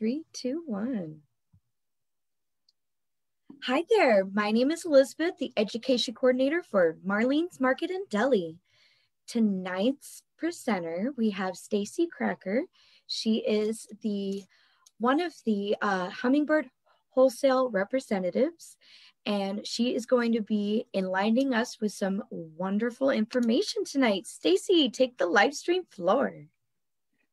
three, two, one. Hi there, my name is Elizabeth, the Education Coordinator for Marlene's Market and Deli. Tonight's presenter, we have Stacy Kraker. She is the one of the uh, Hummingbird Wholesale representatives, and she is going to be enlightening us with some wonderful information tonight. Stacy, take the live stream floor.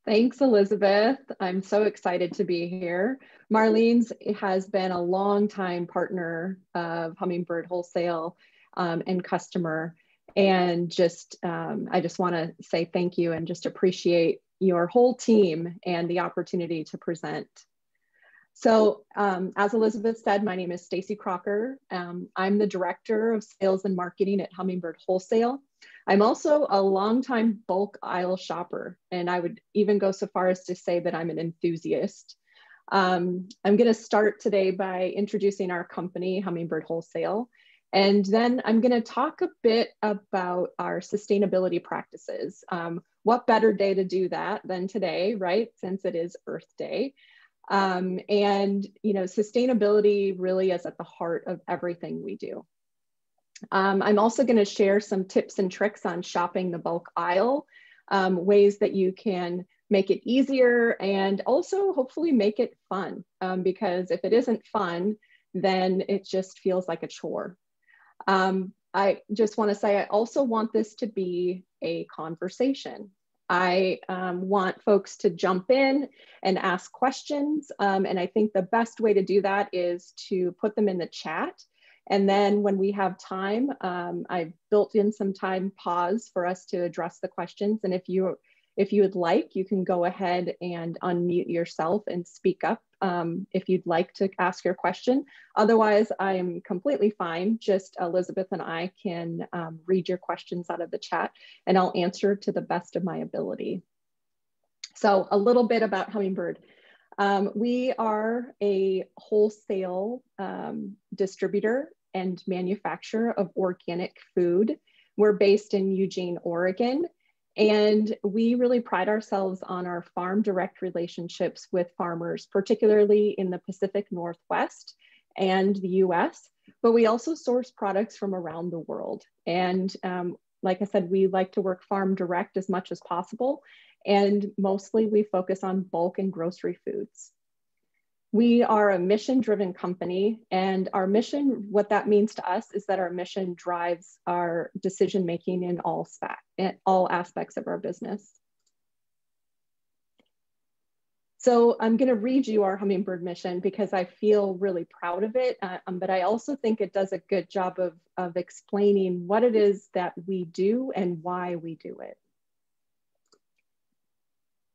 Thanks, Elizabeth. I'm so excited to be here. Marlene's has been a long time partner of Hummingbird Wholesale um, and customer. And just, um, I just want to say thank you and just appreciate your whole team and the opportunity to present. So um, as Elizabeth said, my name is Stacy Kraker. Um, I'm the Director of Sales and Marketing at Hummingbird Wholesale. I'm also a longtime bulk aisle shopper, and I would even go so far as to say that I'm an enthusiast. Um, I'm going to start today by introducing our company, Hummingbird Wholesale, and then I'm going to talk a bit about our sustainability practices. Um, what better day to do that than today, right? Since it is Earth Day. Um, and, you know, sustainability really is at the heart of everything we do. Um, I'm also going to share some tips and tricks on shopping the bulk aisle, um, ways that you can make it easier and also hopefully make it fun. Um, because if it isn't fun, then it just feels like a chore. Um, I just want to say I also want this to be a conversation. I um, want folks to jump in and ask questions. Um, and I think the best way to do that is to put them in the chat and then when we have time, um, I've built in some time pause for us to address the questions. And if you if you would like, you can go ahead and unmute yourself and speak up um, if you'd like to ask your question. Otherwise, I'm completely fine. Just Elizabeth and I can um, read your questions out of the chat and I'll answer to the best of my ability. So a little bit about Hummingbird. Um, we are a wholesale um, distributor and manufacturer of organic food. We're based in Eugene, Oregon, and we really pride ourselves on our farm direct relationships with farmers, particularly in the Pacific Northwest and the US. But we also source products from around the world. And um, like I said, we like to work farm direct as much as possible. And mostly we focus on bulk and grocery foods. We are a mission driven company, and our mission, what that means to us is that our mission drives our decision making in all, spa- in all aspects of our business. So I'm going to read you our hummingbird mission because I feel really proud of it, uh, um, but I also think it does a good job of, of explaining what it is that we do and why we do it.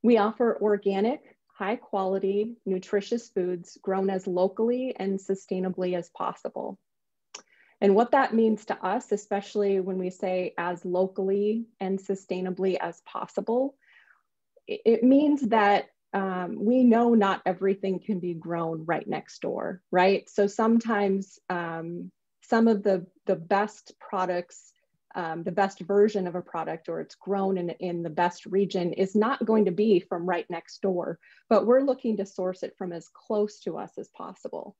We offer organic, high quality, nutritious foods grown as locally and sustainably as possible. And what that means to us, especially when we say as locally and sustainably as possible, it means that um, we know not everything can be grown right next door, right? So sometimes um, some of the, the best products um, the best version of a product or it's grown in, in the best region is not going to be from right next door, but we're looking to source it from as close to us as possible.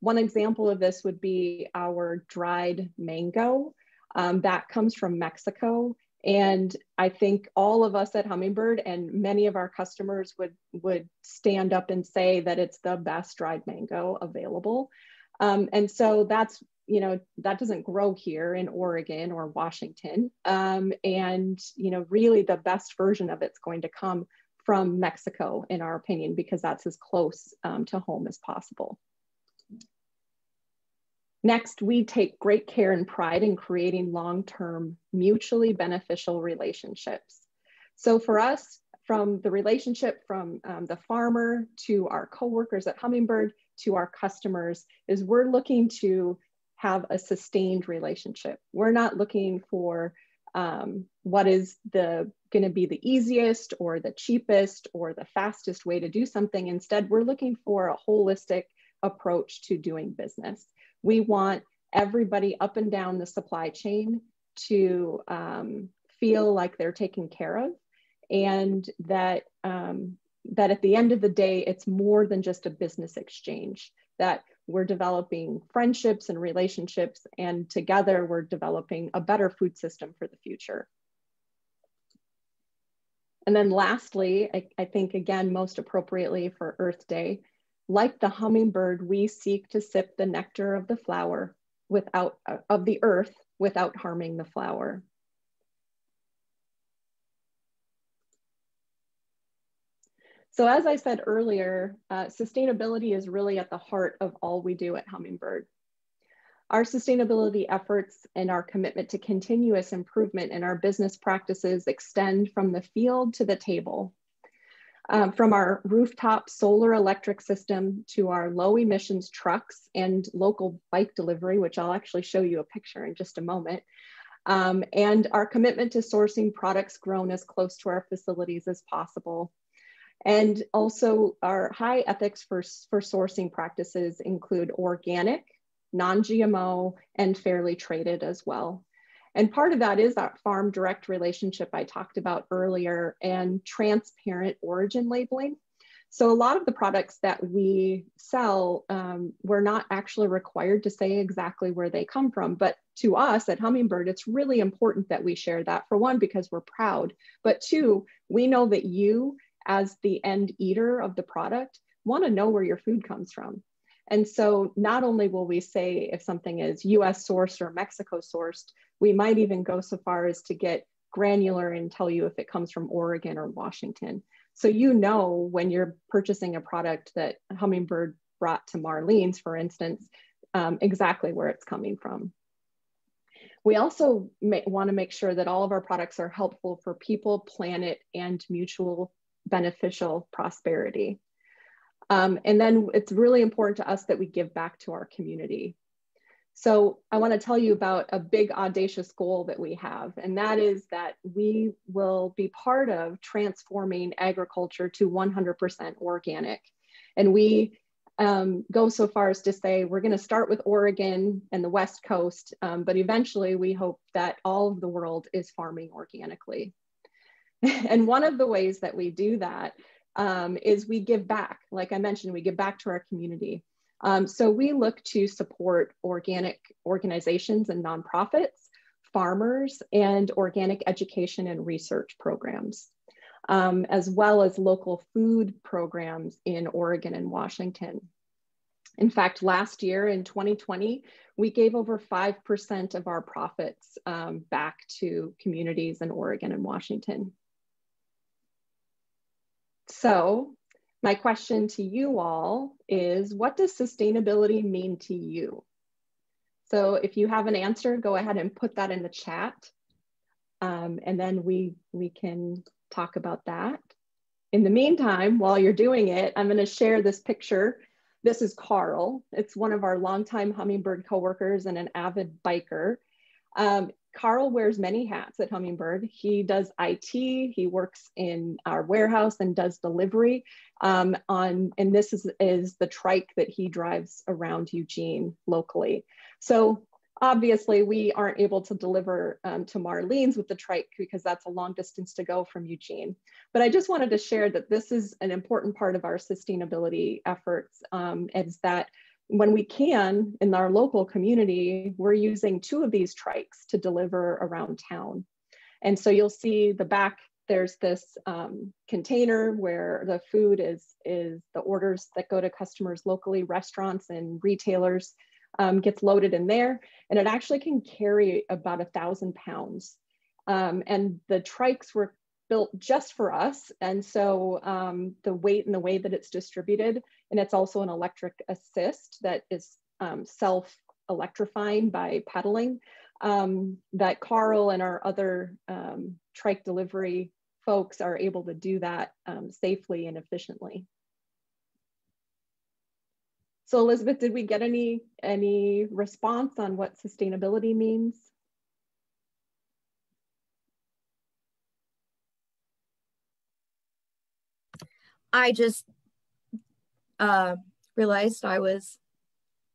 One example of this would be our dried mango. Um, that comes from Mexico. And I think all of us at Hummingbird and many of our customers would, would stand up and say that it's the best dried mango available. Um, and so that's you know that doesn't grow here in oregon or washington. Um, and you know really the best version of it's going to come from mexico in our opinion because that's as close um, to home as possible. Next we take great care and pride in creating long-term mutually beneficial relationships. So for us from the relationship from um, the farmer to our coworkers at Hummingbird to our customers is we're looking to have a sustained relationship. We're not looking for um, what is the going to be the easiest or the cheapest or the fastest way to do something. Instead, we're looking for a holistic approach to doing business. We want everybody up and down the supply chain to um, feel like they're taken care of and that um, that at the end of the day, it's more than just a business exchange, that we're developing friendships and relationships, and together we're developing a better food system for the future. And then lastly, I, I think again, most appropriately for Earth Day, like the hummingbird, we seek to sip the nectar of the flower without, of the earth without harming the flower. So as I said earlier, uh, sustainability is really at the heart of all we do at Hummingbird. Our sustainability efforts and our commitment to continuous improvement in our business practices extend from the field to the table. Um, from our rooftop solar electric system to our low emissions trucks and local bike delivery, which I'll actually show you a picture in just a moment, um, and our commitment to sourcing products grown as close to our facilities as possible and also our high ethics for, for sourcing practices include organic, non-GMO, and fairly traded as well. And part of that is that farm direct relationship I talked about earlier and transparent origin labeling. So a lot of the products that we sell, um, we're not actually required to say exactly where they come from, but to us at Hummingbird, it's really important that we share that for one, because we're proud, but two, we know that you as the end eater of the product want to know where your food comes from. And so not only will we say if something is US sourced or Mexico sourced, we might even go so far as to get granular and tell you if it comes from Oregon or Washington. So you know when you're purchasing a product that Hummingbird brought to Marlene's, for instance, um, exactly where it's coming from. We also want to make sure that all of our products are helpful for people, planet, and mutual beneficial prosperity. Um, and then it's really important to us that we give back to our community. So I want to tell you about a big audacious goal that we have, and that is that we will be part of transforming agriculture to 100% organic. And we um, go so far as to say we're going to start with Oregon and the West Coast, um, but eventually we hope that all of the world is farming organically. and one of the ways that we do that um, is we give back. Like I mentioned, we give back to our community. Um, so we look to support organic organizations and nonprofits, farmers, and organic education and research programs, um, as well as local food programs in Oregon and Washington. In fact, last year in 2020, we gave over 5% of our profits um, back to communities in Oregon and Washington. So my question to you all is what does sustainability mean to you? So if you have an answer, go ahead and put that in the chat. Um, and then we, we can talk about that. In the meantime, while you're doing it, I'm gonna share this picture. This is Carl. It's one of our longtime Hummingbird coworkers and an avid biker. Um, Carl wears many hats at Hummingbird. He does IT, he works in our warehouse and does delivery um, on, and this is, is the trike that he drives around Eugene locally. So obviously we aren't able to deliver um, to Marlene's with the trike because that's a long distance to go from Eugene. But I just wanted to share that this is an important part of our sustainability efforts um, is that when we can in our local community, we're using two of these trikes to deliver around town. And so you'll see the back, there's this um, container where the food is, is the orders that go to customers locally, restaurants and retailers um, gets loaded in there. And it actually can carry about a thousand pounds. Um, and the trikes were built just for us. And so um, the weight and the way that it's distributed, and it's also an electric assist that is um, self electrifying by pedaling, um, that Carl and our other um, trike delivery folks are able to do that um, safely and efficiently. So Elizabeth, did we get any, any response on what sustainability means? I just uh, realized I was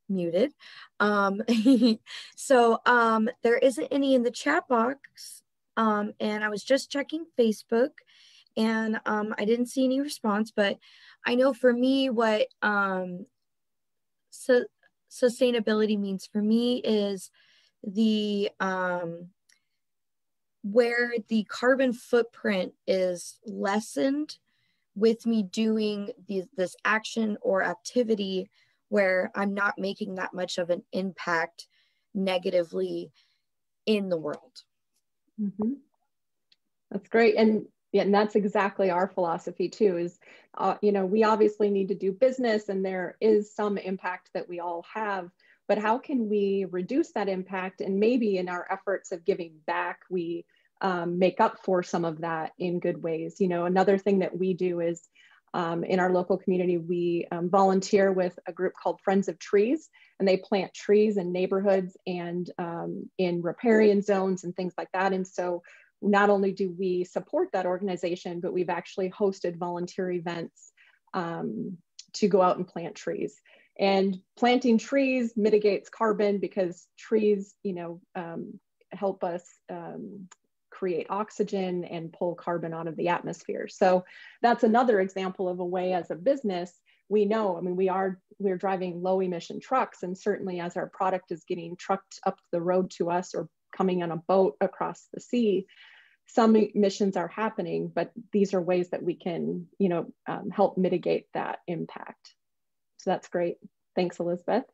muted. Um, so um, there isn't any in the chat box. Um, and I was just checking Facebook and um, I didn't see any response, but I know for me, what um, so sustainability means for me is the um, where the carbon footprint is lessened with me doing this action or activity where I'm not making that much of an impact negatively in the world. Mm-hmm. That's great. And yeah, and that's exactly our philosophy too is uh, you know we obviously need to do business and there is some impact that we all have but how can we reduce that impact and maybe in our efforts of giving back we um, make up for some of that in good ways you know another thing that we do is um, in our local community, we um, volunteer with a group called Friends of Trees, and they plant trees in neighborhoods and um, in riparian zones and things like that. And so not only do we support that organization, but we've actually hosted volunteer events um, to go out and plant trees. And planting trees mitigates carbon because trees, you know, um, help us um, create oxygen and pull carbon out of the atmosphere. So that's another example of a way as a business we know i mean we are we're driving low emission trucks and certainly as our product is getting trucked up the road to us or coming on a boat across the sea some emissions are happening but these are ways that we can you know um, help mitigate that impact. So that's great. Thanks elizabeth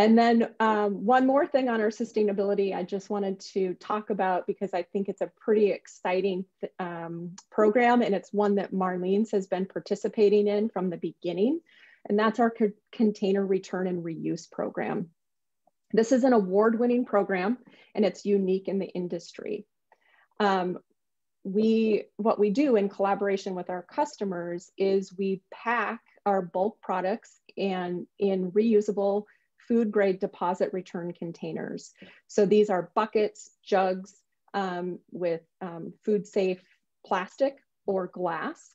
and then um, one more thing on our sustainability, I just wanted to talk about because I think it's a pretty exciting um, program and it's one that Marlene's has been participating in from the beginning. And that's our co container return and reuse program. This is an award-winning program and it's unique in the industry. Um, we, what we do in collaboration with our customers is we pack our bulk products and in reusable food grade deposit return containers. So these are buckets, jugs um, with um, food safe plastic or glass.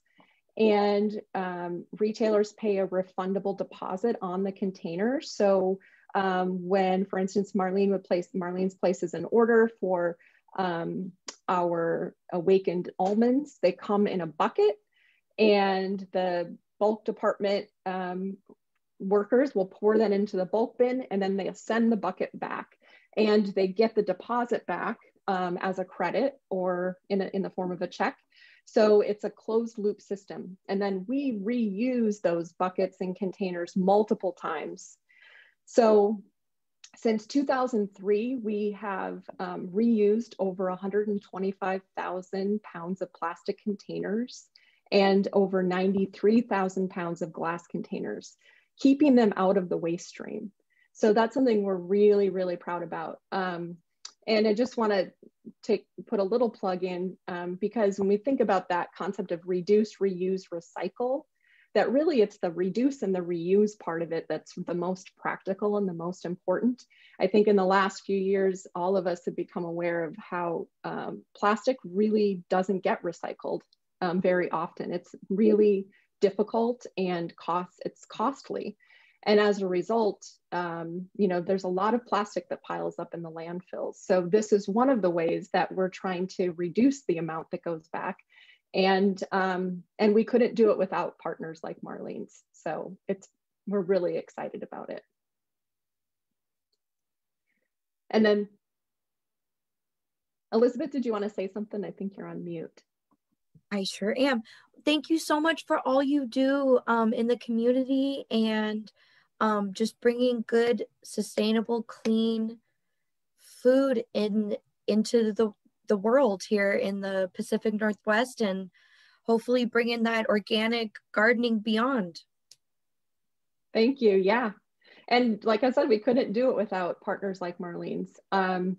And um, retailers pay a refundable deposit on the container. So um, when, for instance, Marlene would place, Marlene's places an order for um, our awakened almonds, they come in a bucket and the bulk department um, workers will pour that into the bulk bin and then they'll send the bucket back and they get the deposit back um, as a credit or in, a, in the form of a check. So it's a closed loop system. And then we reuse those buckets and containers multiple times. So since 2003, we have um, reused over 125,000 pounds of plastic containers and over 93,000 pounds of glass containers keeping them out of the waste stream. So that's something we're really, really proud about. Um, and I just want to take put a little plug in um, because when we think about that concept of reduce, reuse, recycle, that really it's the reduce and the reuse part of it that's the most practical and the most important. I think in the last few years, all of us have become aware of how um, plastic really doesn't get recycled um, very often. It's really difficult and cost it's costly. And as a result um, you know there's a lot of plastic that piles up in the landfills so this is one of the ways that we're trying to reduce the amount that goes back. And um, and we couldn't do it without partners like marlene's. So it's we're really excited about it. And then elizabeth did you want to say something? I think you're on mute I sure am. Thank you so much for all you do um, in the community and um, just bringing good, sustainable, clean food in into the the world here in the Pacific Northwest and hopefully bringing that organic gardening beyond. Thank you. Yeah. And like I said, we couldn't do it without partners like Marlene's. Um,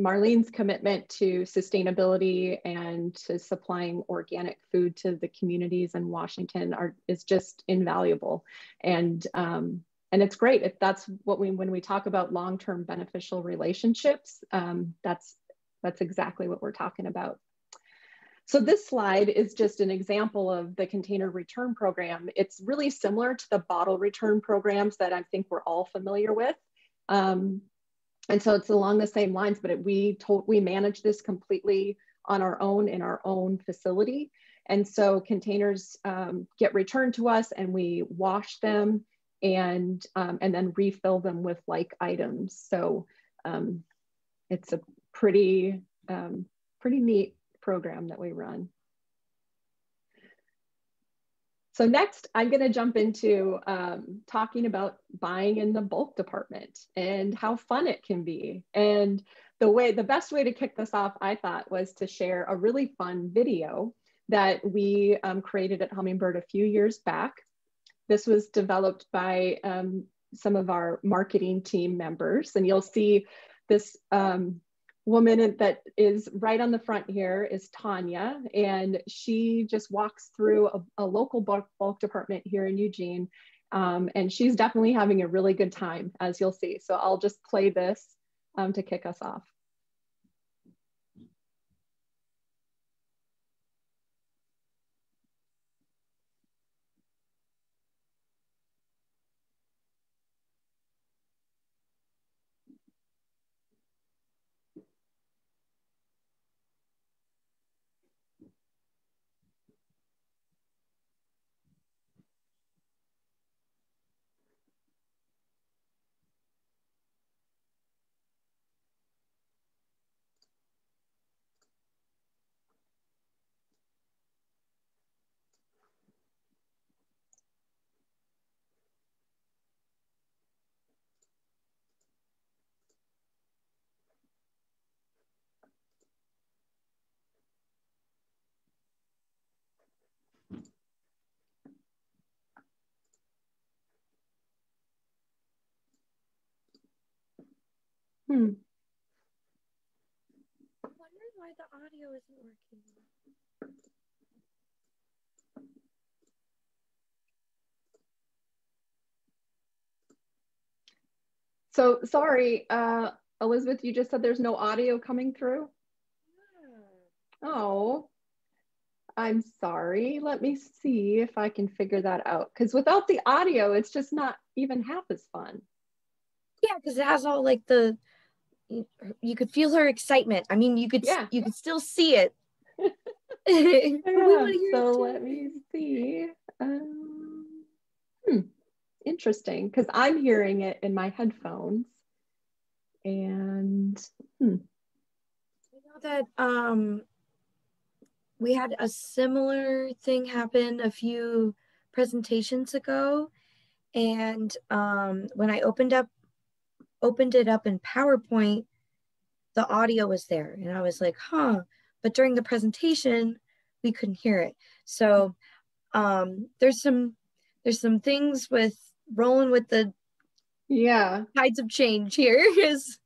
Marlene's commitment to sustainability and to supplying organic food to the communities in Washington are is just invaluable, and um, and it's great if that's what we when we talk about long-term beneficial relationships. Um, that's that's exactly what we're talking about. So this slide is just an example of the container return program. It's really similar to the bottle return programs that I think we're all familiar with. Um, and so it's along the same lines, but it, we told we manage this completely on our own in our own facility. And so containers um, get returned to us and we wash them and, um, and then refill them with like items. So um, it's a pretty, um, pretty neat program that we run. So next, I'm going to jump into um, talking about buying in the bulk department and how fun it can be. And the way, the best way to kick this off, I thought, was to share a really fun video that we um, created at Hummingbird a few years back. This was developed by um, some of our marketing team members, and you'll see this um, woman that is right on the front here is Tanya, and she just walks through a, a local bulk, bulk, department here in Eugene. Um, and she's definitely having a really good time, as you'll see. So I'll just play this um, to kick us off. Hmm. I wonder why the audio isn't working. So sorry, uh, Elizabeth, you just said there's no audio coming through? Yeah. Oh, I'm sorry. Let me see if I can figure that out. Because without the audio, it's just not even half as fun. Yeah, because it has all like the you could feel her excitement. I mean, you could yeah. you could still see it. yeah, so let me see. Um, hmm, interesting, because I'm hearing it in my headphones, and hmm. I know that um, we had a similar thing happen a few presentations ago, and um, when I opened up opened it up in PowerPoint, the audio was there. And I was like, huh. But during the presentation, we couldn't hear it. So um, there's some there's some things with rolling with the yeah tides of change here is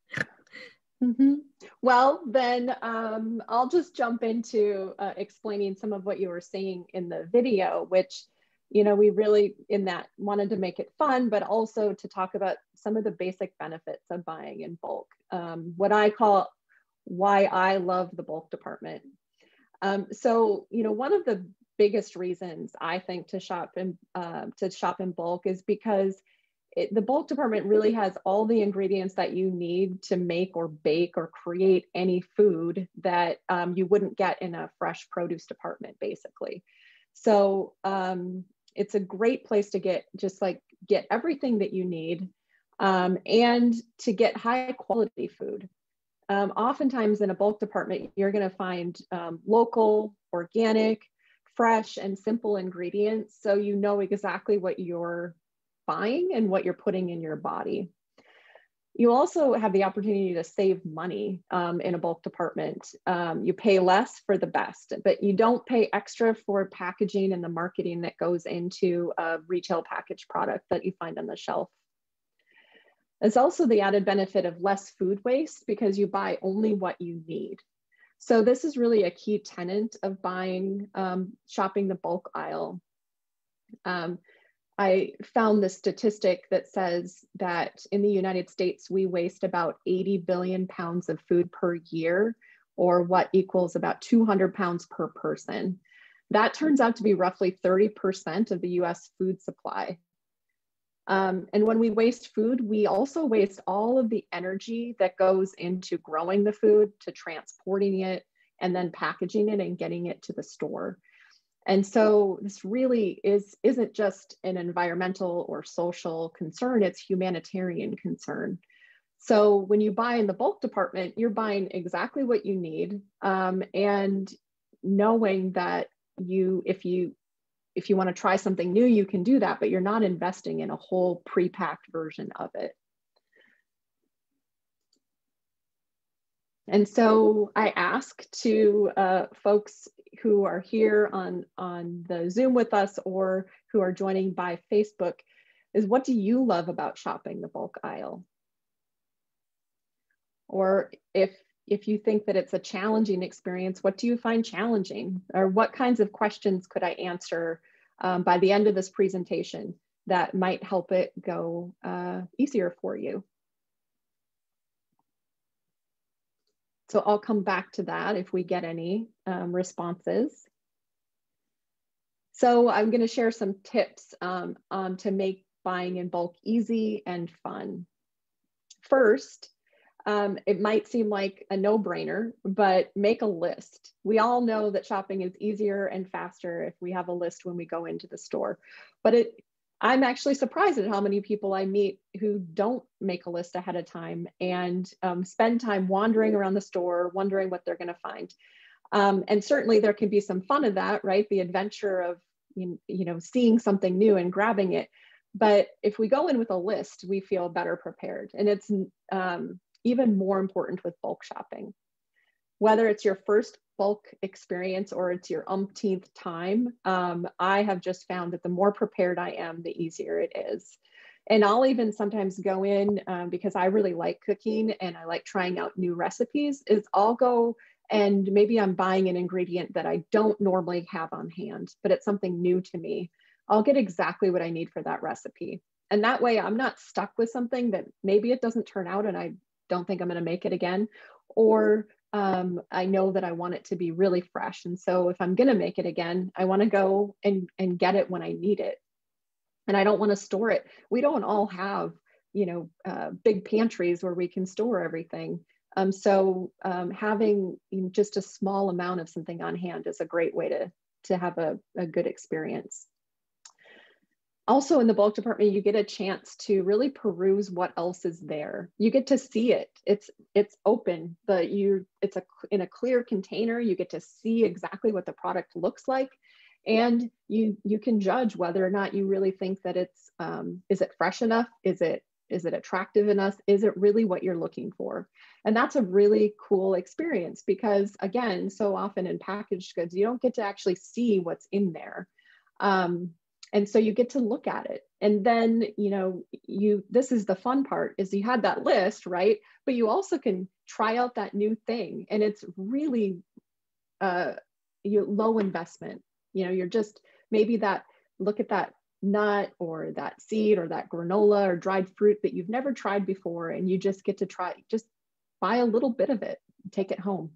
mm-hmm. well then um, i'll just jump into uh, explaining some of what you were saying in the video which you know, we really in that wanted to make it fun, but also to talk about some of the basic benefits of buying in bulk. Um, what I call why I love the bulk department. Um, so, you know, one of the biggest reasons I think to shop in uh, to shop in bulk is because it, the bulk department really has all the ingredients that you need to make or bake or create any food that um, you wouldn't get in a fresh produce department, basically. So um, it's a great place to get just like get everything that you need um, and to get high quality food. Um, oftentimes in a bulk department, you're going to find um, local, organic, fresh, and simple ingredients. So you know exactly what you're buying and what you're putting in your body. You also have the opportunity to save money um, in a bulk department. Um, you pay less for the best, but you don't pay extra for packaging and the marketing that goes into a retail packaged product that you find on the shelf. There's also the added benefit of less food waste because you buy only what you need. So this is really a key tenet of buying, um, shopping the bulk aisle. Um, I found the statistic that says that in the United States, we waste about 80 billion pounds of food per year, or what equals about 200 pounds per person. That turns out to be roughly 30% of the US food supply. Um, and when we waste food, we also waste all of the energy that goes into growing the food, to transporting it, and then packaging it and getting it to the store. And so this really is isn't just an environmental or social concern, it's humanitarian concern. So when you buy in the bulk department, you're buying exactly what you need um, and knowing that you if you if you want to try something new, you can do that, but you're not investing in a whole pre-packed version of it. And so I ask to uh, folks who are here on, on the Zoom with us or who are joining by Facebook is what do you love about shopping the bulk aisle? Or if, if you think that it's a challenging experience, what do you find challenging? Or what kinds of questions could I answer um, by the end of this presentation that might help it go uh, easier for you? So I'll come back to that if we get any um, responses. So I'm going to share some tips um, um, to make buying in bulk easy and fun. First, um, it might seem like a no-brainer, but make a list. We all know that shopping is easier and faster if we have a list when we go into the store. But it I'm actually surprised at how many people I meet who don't make a list ahead of time and um, spend time wandering around the store, wondering what they're going to find. Um, and certainly there can be some fun of that, right? The adventure of you know seeing something new and grabbing it. But if we go in with a list, we feel better prepared, and it's um, even more important with bulk shopping. Whether it's your first bulk experience or it's your umpteenth time, um, I have just found that the more prepared I am, the easier it is. And I'll even sometimes go in um, because I really like cooking and I like trying out new recipes, is I'll go and maybe I'm buying an ingredient that I don't normally have on hand, but it's something new to me. I'll get exactly what I need for that recipe. And that way I'm not stuck with something that maybe it doesn't turn out and I don't think I'm going to make it again. Or um, I know that I want it to be really fresh. And so if I'm going to make it again, I want to go and, and get it when I need it. And I don't want to store it. We don't all have, you know, uh, big pantries where we can store everything. Um, so um, having just a small amount of something on hand is a great way to, to have a, a good experience also in the bulk department you get a chance to really peruse what else is there. You get to see it. It's it's open but you it's a in a clear container. You get to see exactly what the product looks like. And you you can judge whether or not you really think that it's um, is it fresh enough? Is it is it attractive enough? Is it really what you're looking for? And that's a really cool experience because again so often in packaged goods you don't get to actually see what's in there. Um, and so you get to look at it. And then you know you this is the fun part is you had that list right? But you also can try out that new thing. And it's really uh you low investment. You know you're just maybe that look at that nut or that seed or that granola or dried fruit that you've never tried before. And you just get to try just buy a little bit of it take it home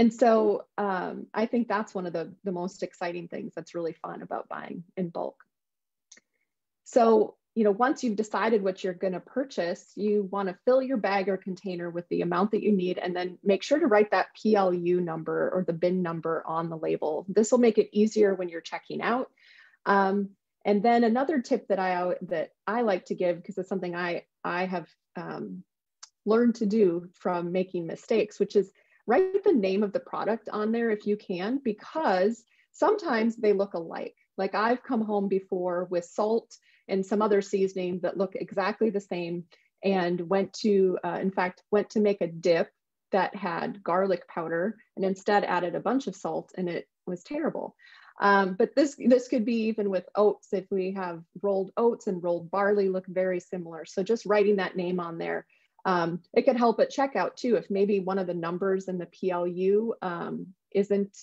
and so um, I think that's one of the, the most exciting things that's really fun about buying in bulk. So, you know, once you've decided what you're going to purchase, you want to fill your bag or container with the amount that you need and then make sure to write that PLU number or the bin number on the label. This will make it easier when you're checking out. Um, and then another tip that I that I like to give because it's something I I have um, learned to do from making mistakes, which is write the name of the product on there if you can, because sometimes they look alike. Like I've come home before with salt and some other seasoning that look exactly the same and went to, uh, in fact, went to make a dip that had garlic powder and instead added a bunch of salt and it was terrible. Um, but this this could be even with oats if we have rolled oats and rolled barley look very similar. So just writing that name on there um, it could help at checkout too, if maybe one of the numbers in the PLU um, isn't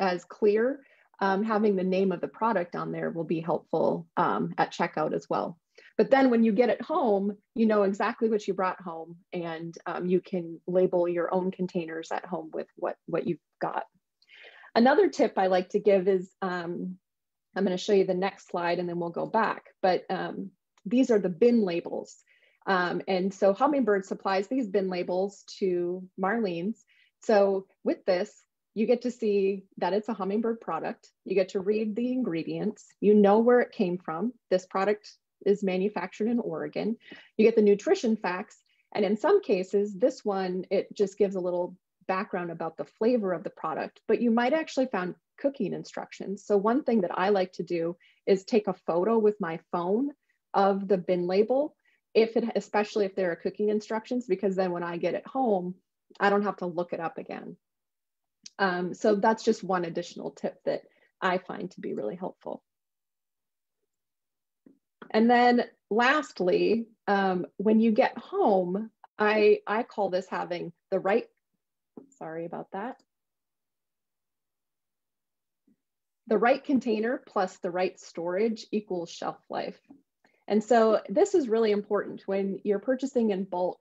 as clear, um, having the name of the product on there will be helpful um, at checkout as well. But then when you get it home, you know exactly what you brought home and um, you can label your own containers at home with what, what you've got. Another tip I like to give is, um, I'm gonna show you the next slide and then we'll go back, but these are the bin labels. Um, and so Hummingbird supplies these bin labels to Marlene's So with this, you get to see that it's a hummingbird product. You get to read the ingredients. You know where it came from. This product is manufactured in Oregon. You get the nutrition facts. And in some cases, this one, it just gives a little background about the flavor of the product, but you might actually found cooking instructions. So one thing that I like to do is take a photo with my phone of the bin label, if it, especially if there are cooking instructions, because then when I get it home, I don't have to look it up again. Um, so that's just one additional tip that I find to be really helpful. And then lastly, um, when you get home, I, I call this having the right, sorry about that. The right container plus the right storage equals shelf life. And so this is really important when you're purchasing in bulk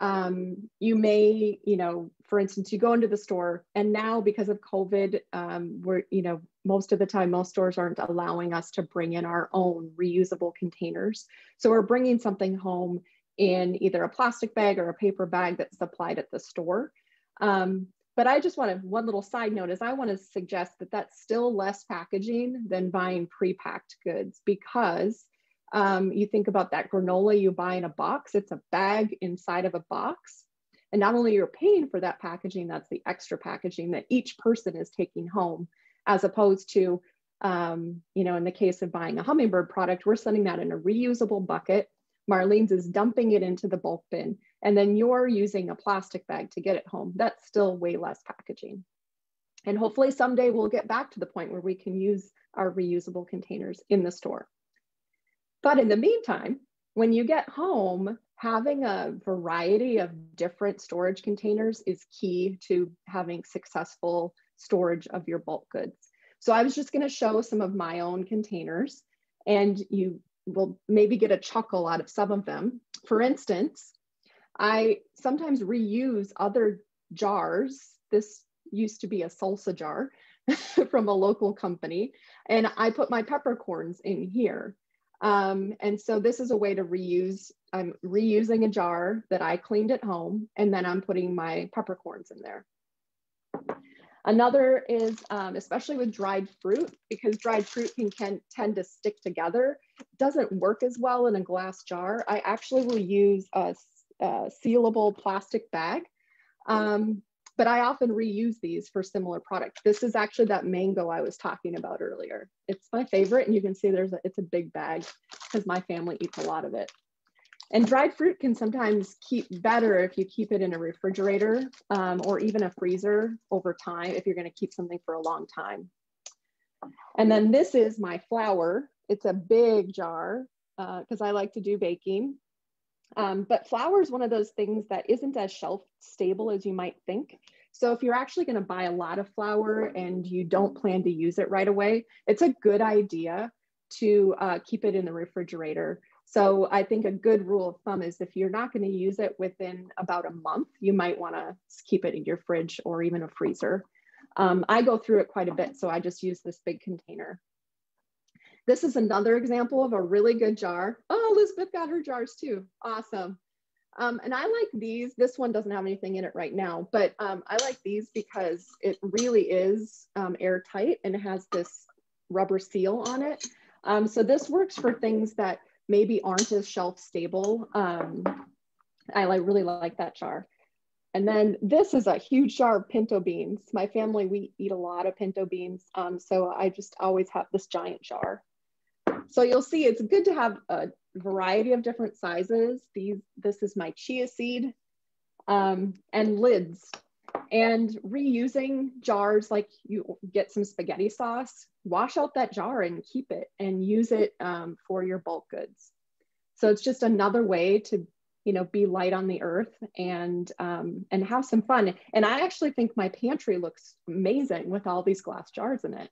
um, you may, you know, for instance, you go into the store and now because of COVID, um, we're, you know, most of the time, most stores aren't allowing us to bring in our own reusable containers. So we're bringing something home in either a plastic bag or a paper bag that's supplied at the store. Um, but I just want to, one little side note is I want to suggest that that's still less packaging than buying pre-packed goods because um, you think about that granola you buy in a box, it's a bag inside of a box. And not only you're paying for that packaging, that's the extra packaging that each person is taking home, as opposed to, um, you know, in the case of buying a hummingbird product, we're sending that in a reusable bucket. Marlene's is dumping it into the bulk bin, and then you're using a plastic bag to get it home. That's still way less packaging. And hopefully someday we'll get back to the point where we can use our reusable containers in the store. But in the meantime, when you get home, having a variety of different storage containers is key to having successful storage of your bulk goods. So I was just going to show some of my own containers and you will maybe get a chuckle out of some of them. For instance, I sometimes reuse other jars. This used to be a salsa jar from a local company, and I put my peppercorns in here. Um, and so this is a way to reuse, I'm reusing a jar that I cleaned at home, and then I'm putting my peppercorns in there. Another is, um, especially with dried fruit, because dried fruit can, can tend to stick together, doesn't work as well in a glass jar. I actually will use a, a sealable plastic bag. Um, but I often reuse these for similar products. This is actually that mango I was talking about earlier. It's my favorite and you can see there's a, it's a big bag because my family eats a lot of it. And dried fruit can sometimes keep better if you keep it in a refrigerator um, or even a freezer over time if you're gonna keep something for a long time. And then this is my flour. It's a big jar because uh, I like to do baking. Um, but flour is one of those things that isn't as shelf stable as you might think. So if you're actually going to buy a lot of flour and you don't plan to use it right away, it's a good idea to uh, keep it in the refrigerator. So I think a good rule of thumb is if you're not going to use it within about a month, you might want to keep it in your fridge or even a freezer. Um, I go through it quite a bit, so I just use this big container. This is another example of a really good jar. Oh, Elizabeth got her jars too. Awesome. Um, and I like these. This one doesn't have anything in it right now, but um, I like these because it really is um, airtight and it has this rubber seal on it. Um, so this works for things that maybe aren't as shelf stable. Um, I like really like that jar. And then this is a huge jar of pinto beans. My family, we eat a lot of pinto beans. Um, so I just always have this giant jar. So you'll see it's good to have a variety of different sizes. These, this is my chia seed um, and lids and reusing jars like you get some spaghetti sauce, wash out that jar and keep it and use it um, for your bulk goods. So it's just another way to, you know, be light on the earth and um, and have some fun. And I actually think my pantry looks amazing with all these glass jars in it.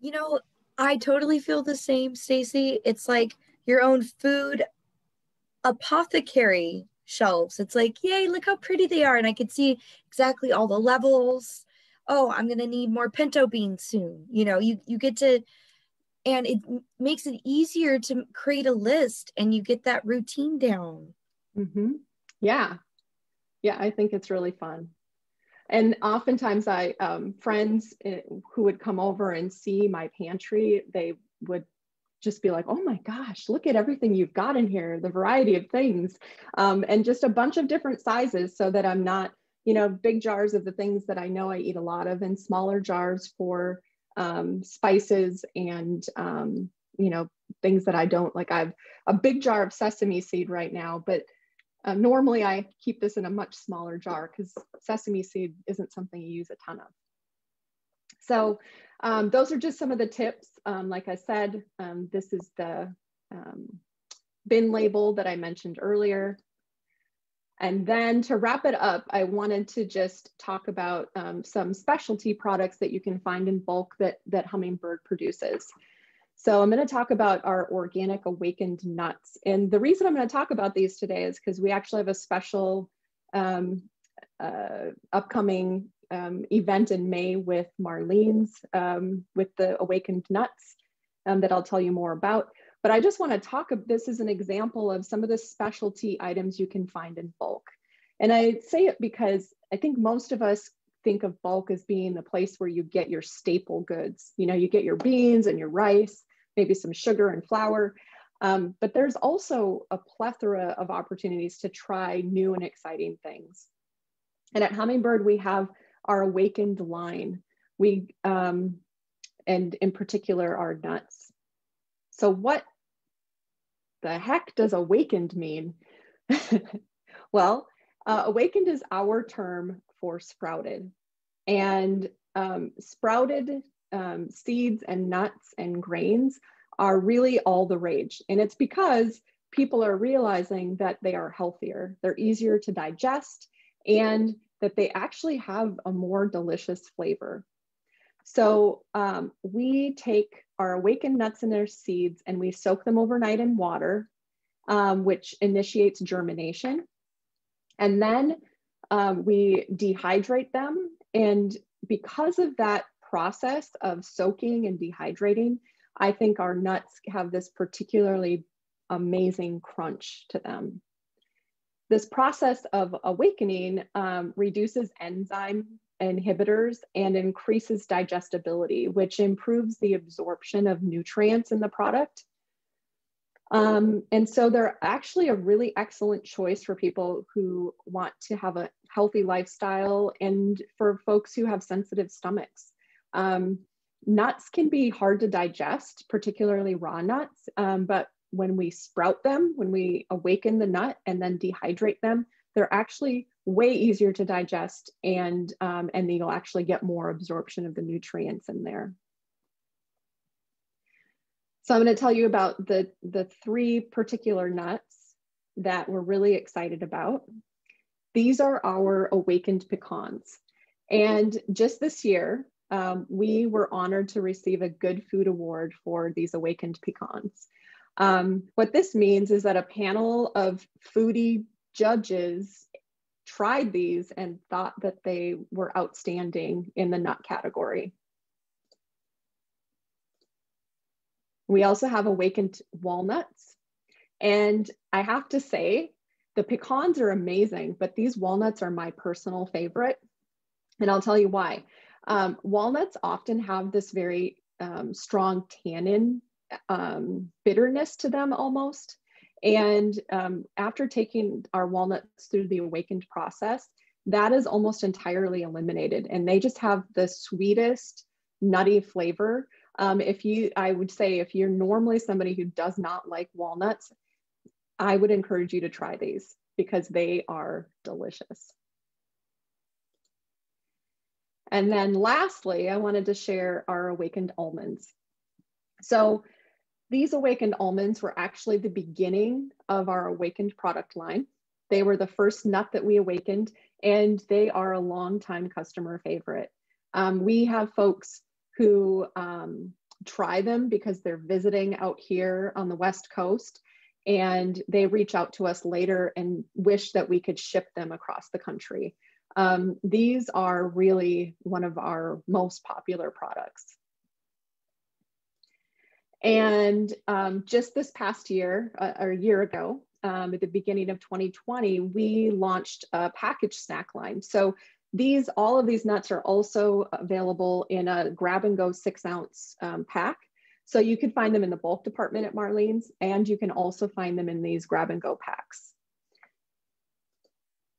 You know, I totally feel the same, Stacy. It's like your own food apothecary shelves. It's like, yay, look how pretty they are. And I could see exactly all the levels. Oh, I'm gonna need more pinto beans soon. You know, you you get to and it makes it easier to create a list and you get that routine down. Mm-hmm. Yeah. Yeah, I think it's really fun. And oftentimes I, um, friends eh, who would come over and see my pantry, they would just be like, oh my gosh, look at everything you've got in here, the variety of things, um, and just a bunch of different sizes so that I'm not, you know, big jars of the things that I know I eat a lot of and smaller jars for um, spices and, um, you know, things that I don't like. I have a big jar of sesame seed right now, but uh, normally I keep this in a much smaller jar because sesame seed isn't something you use a ton of. So um, those are just some of the tips. Um, like I said, um, this is the um, bin label that I mentioned earlier. And then to wrap it up, I wanted to just talk about um, some specialty products that you can find in bulk that, that Hummingbird produces. So I'm going to talk about our organic awakened nuts. And the reason I'm going to talk about these today is because we actually have a special um, uh, upcoming um, event in May with Marlene's um, with the awakened nuts um, that I'll tell you more about. But I just want to talk, this is an example of some of the specialty items you can find in bulk. And I say it because I think most of us think of bulk as being the place where you get your staple goods. You know, you get your beans and your rice, maybe some sugar and flour. Um, but there's also a plethora of opportunities to try new and exciting things. And at Hummingbird, we have our awakened line. We, um, and in particular, our nuts. So what the heck does awakened mean? well, uh, awakened is our term for sprouted. And um, sprouted um, seeds and nuts and grains are really all the rage. And it's because people are realizing that they are healthier, they're easier to digest, and that they actually have a more delicious flavor. So um, we take our awakened nuts and their seeds and we soak them overnight in water, um, which initiates germination. And then um, we dehydrate them. And because of that process of soaking and dehydrating, I think our nuts have this particularly amazing crunch to them. This process of awakening um, reduces enzyme inhibitors and increases digestibility, which improves the absorption of nutrients in the product. Um, and so they're actually a really excellent choice for people who want to have a healthy lifestyle and for folks who have sensitive stomachs. Um, nuts can be hard to digest, particularly raw nuts, um, but when we sprout them, when we awaken the nut and then dehydrate them, they're actually way easier to digest and, um, and you'll actually get more absorption of the nutrients in there. So I'm going to tell you about the, the three particular nuts that we're really excited about. These are our awakened pecans. And just this year, um, we were honored to receive a Good Food Award for these awakened pecans. Um, what this means is that a panel of foodie judges tried these and thought that they were outstanding in the nut category. We also have awakened walnuts. And I have to say, the pecans are amazing, but these walnuts are my personal favorite. And I'll tell you why. Um, walnuts often have this very um, strong tannin um, bitterness to them almost. And um, after taking our walnuts through the awakened process, that is almost entirely eliminated. And they just have the sweetest, nutty flavor. Um, if you, I would say, if you're normally somebody who does not like walnuts, I would encourage you to try these because they are delicious. And then lastly, I wanted to share our awakened almonds. So these awakened almonds were actually the beginning of our awakened product line. They were the first nut that we awakened, and they are a longtime customer favorite. Um, we have folks who um, try them because they're visiting out here on the West Coast, and they reach out to us later and wish that we could ship them across the country. Um, these are really one of our most popular products. And um, just this past year, uh, or a year ago, um, at the beginning of 2020, we launched a package snack line. So these, all of these nuts are also available in a grab and go six ounce um, pack. So you can find them in the bulk department at Marlene's, and you can also find them in these grab and go packs.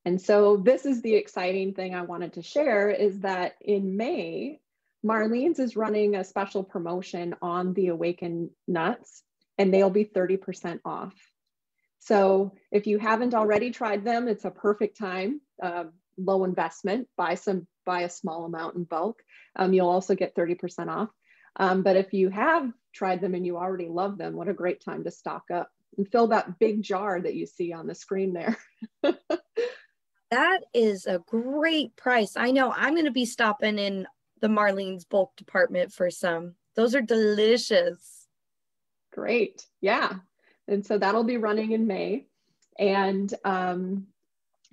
And so this is the exciting thing I wanted to share is that in May, Marlene's is running a special promotion on the Awaken nuts and they'll be 30% off. So if you haven't already tried them, it's a perfect time, uh, low investment, buy some, buy a small amount in bulk. Um, you'll also get 30% off. Um, but if you have tried them and you already love them, what a great time to stock up and fill that big jar that you see on the screen there. that is a great price. I know I'm going to be stopping in the Marlene's bulk department for some. Those are delicious. Great. Yeah. And so that'll be running in May. And um,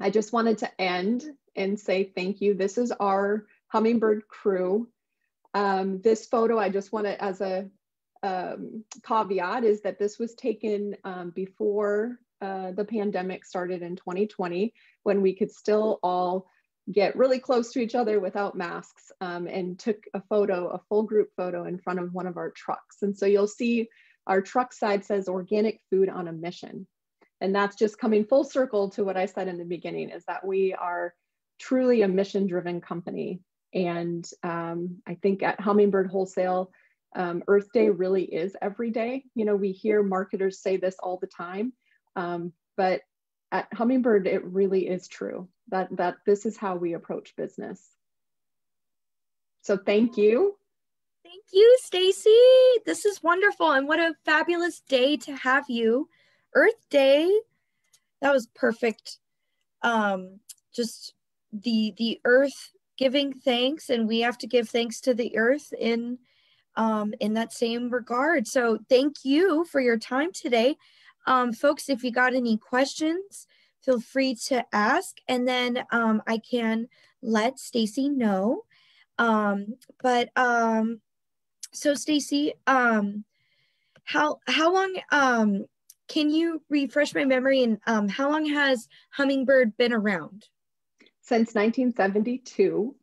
I just wanted to end and say thank you. This is our Hummingbird crew. Um, this photo, I just want to, as a um, caveat, is that this was taken um, before uh, the pandemic started in 2020 when we could still all get really close to each other without masks um, and took a photo, a full group photo in front of one of our trucks. And so you'll see our truck side says organic food on a mission. And that's just coming full circle to what I said in the beginning is that we are truly a mission driven company. And um, I think at Hummingbird Wholesale, um, Earth Day really is every day. You know, we hear marketers say this all the time, um, but at Hummingbird, it really is true that, that this is how we approach business. So thank you. Thank you, Stacy. This is wonderful. And what a fabulous day to have you. Earth Day. That was perfect. Um, just the the earth giving thanks, and we have to give thanks to the earth in um, in that same regard. So thank you for your time today. Um, folks, if you got any questions, feel free to ask and then um, I can let Stacy know. Um, but um, so Stacy, um, how how long um, can you refresh my memory and um, how long has Hummingbird been around? Since 1972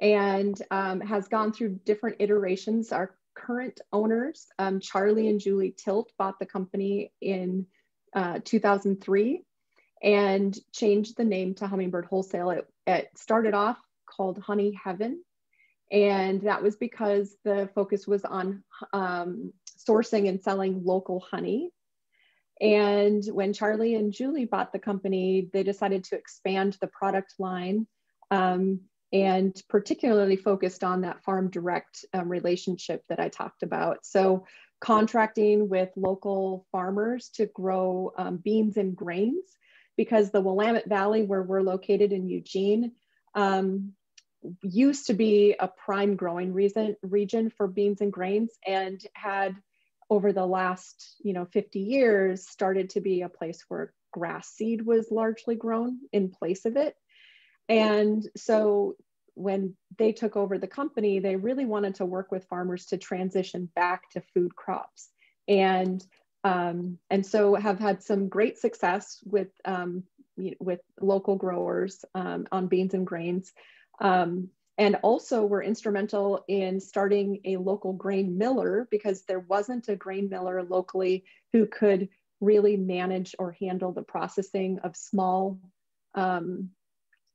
and um, has gone through different iterations. Our current owners, um, Charlie and Julie Tilt, bought the company in uh, 2003 and changed the name to Hummingbird Wholesale. It, it started off called Honey Heaven, and that was because the focus was on um, sourcing and selling local honey. And when Charlie and Julie bought the company, they decided to expand the product line um, and particularly focused on that farm direct um, relationship that I talked about. So contracting with local farmers to grow um, beans and grains because the Willamette Valley where we're located in Eugene um, used to be a prime growing reason, region for beans and grains and had over the last you know 50 years started to be a place where grass seed was largely grown in place of it and so when they took over the company, they really wanted to work with farmers to transition back to food crops. And um, and so have had some great success with um, with local growers um, on beans and grains. Um, and also were instrumental in starting a local grain miller because there wasn't a grain miller locally who could really manage or handle the processing of small um,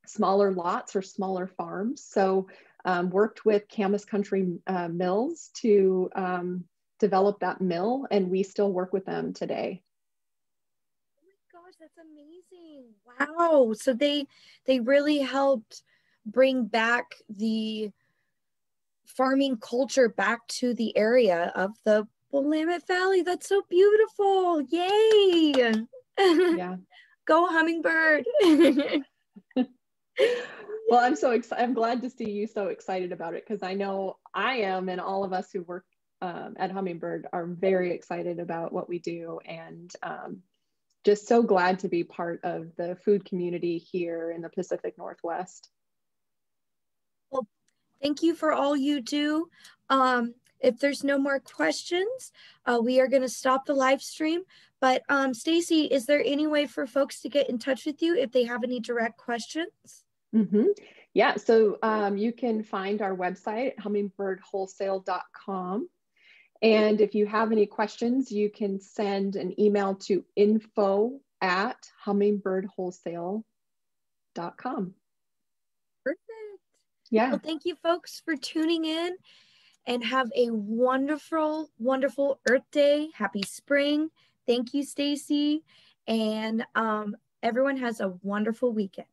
smaller lots or smaller farms. So um, worked with Camas Country uh, Mills to um, develop that mill and we still work with them today. Oh my gosh, that's amazing. Wow. So they, they really helped bring back the farming culture back to the area of the Willamette Valley. That's so beautiful. Yay. Yeah. Go Hummingbird. well, I'm so excited. I'm glad to see you so excited about it because I know I am, and all of us who work um, at Hummingbird are very excited about what we do and um, just so glad to be part of the food community here in the Pacific Northwest. Well, thank you for all you do. Um, if there's no more questions, uh, we are going to stop the live stream. But um, Stacy, is there any way for folks to get in touch with you if they have any direct questions? Mm-hmm. Yeah, so um, you can find our website at hummingbirdwholesale.com. And if you have any questions, you can send an email to info at hummingbirdwholesale.com. Perfect. Yeah. Well, thank you, folks, for tuning in and have a wonderful, wonderful Earth Day. Happy spring. Thank you, Stacy. And um, everyone has a wonderful weekend.